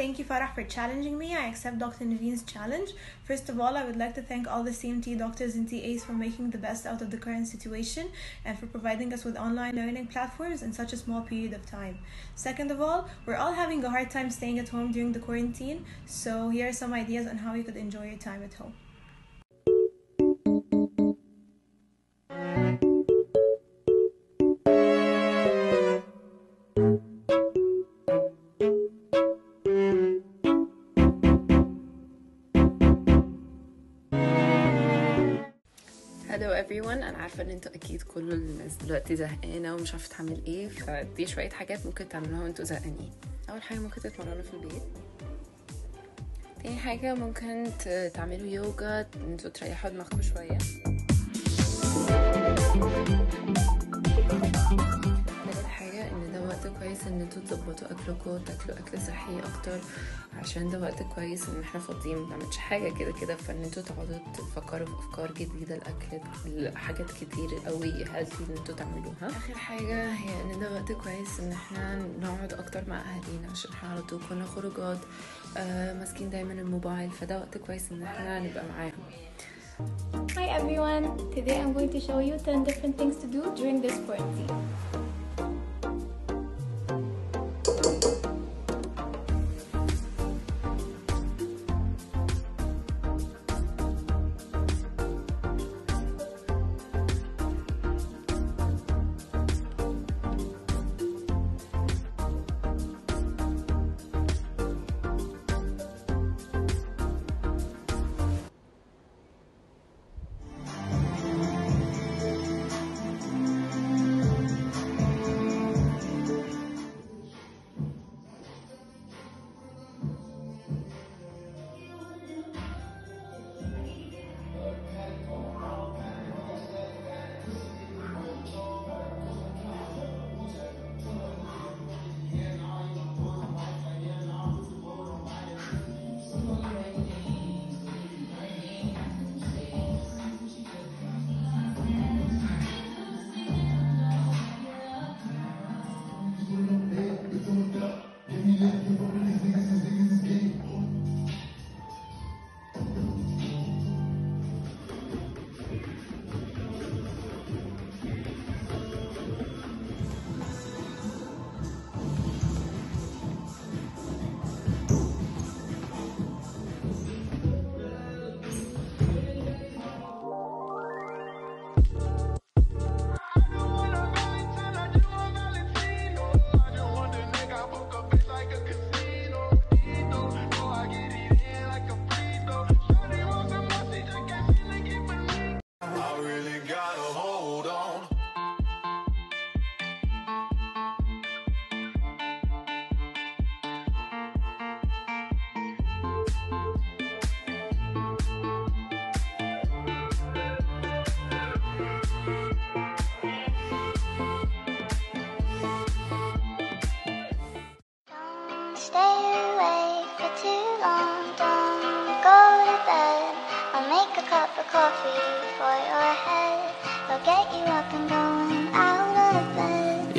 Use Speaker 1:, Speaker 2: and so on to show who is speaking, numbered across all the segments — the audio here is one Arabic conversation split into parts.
Speaker 1: Thank you, Farah, for challenging me. I accept Dr. Naveen's challenge. First of all, I would like to thank all the CMT doctors and TAs for making the best out of the current situation and for providing us with online learning platforms in such a small period of time. Second of all, we're all having a hard time staying at home during the quarantine, so here are some ideas on how you could enjoy your time at home.
Speaker 2: هلو everyone. أنا عارفة إن أنتوا أكيد كل الناس دلوقتي زهقانة ومش عارفة تعمل إيه فدي شوية حاجات ممكن تعملوها وأنتوا زهقانين. أول حاجة ممكن تتمرنوا في البيت. تاني حاجة ممكن تعملوا يوجا إن أنتوا تريحوا دماغكم شوية. كويس إن أنتوا تظبطوا أكلكم تاكلوا أكل صحي أكتر عشان ده وقت كويس إن إحنا فاضيين مبنعملش حاجة كده كده فإن أنتوا تقعدوا تفكروا في أفكار جديدة الاكل حاجات كتير قوي هيلثي إن أنتوا تعملوها آخر حاجة هي إن ده وقت كويس إن إحنا نقعد أكتر مع أهالينا عشان إحنا على طول كنا خروجات آه ماسكين دايما الموبايل فده وقت كويس إن إحنا نبقى معاهم
Speaker 3: Hi everyone! Today I'm going to show you 10 different things to do during this quarantine.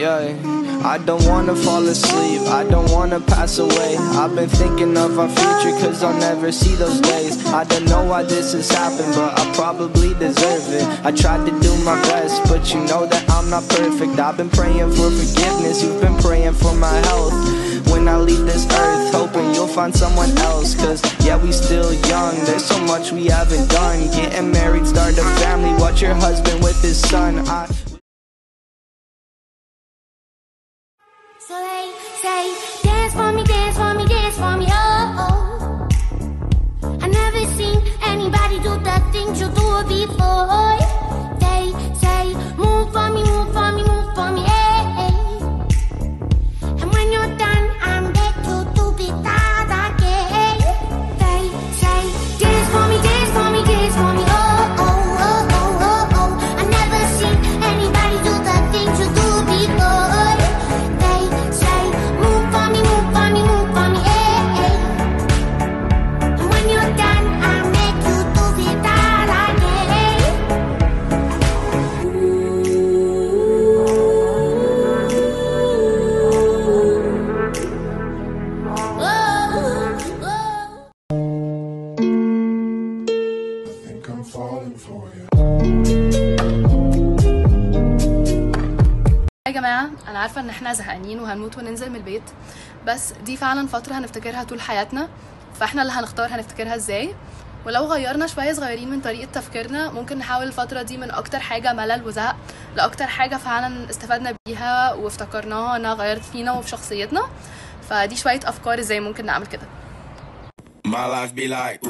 Speaker 4: Yeah, I don't wanna fall asleep, I don't wanna pass away. I've been thinking of our future, cause I'll never see those days. I don't know why this has happened, but I probably deserve it. I tried to do my best, but you know that I'm not perfect. I've been praying for forgiveness, you've been praying for my health. When I leave this earth, hoping you'll find someone else. Cause yeah, we still young, there's so much we haven't done. Getting married, start a family, watch your husband with his son. I
Speaker 5: So they say, dance for me,
Speaker 6: يا جماعة أنا عارفة إن إحنا زهقانين وهنموت وننزل من البيت بس دي فعلا فترة هنفتكرها طول حياتنا فإحنا اللي هنختار هنفتكرها إزاي؟ ولو غيرنا شوية صغيرين من طريقة تفكيرنا ممكن نحاول الفترة دي من أكتر حاجة ملل وزهق لأكتر حاجة فعلا استفدنا بيها وافتكرناها إنها غيرت فينا وفي شخصيتنا. فدي شوية أفكار إزاي ممكن نعمل كده.
Speaker 7: My life be like,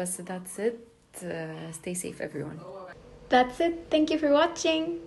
Speaker 2: بس that's it uh, stay safe everyone
Speaker 3: That's it. Thank you for watching.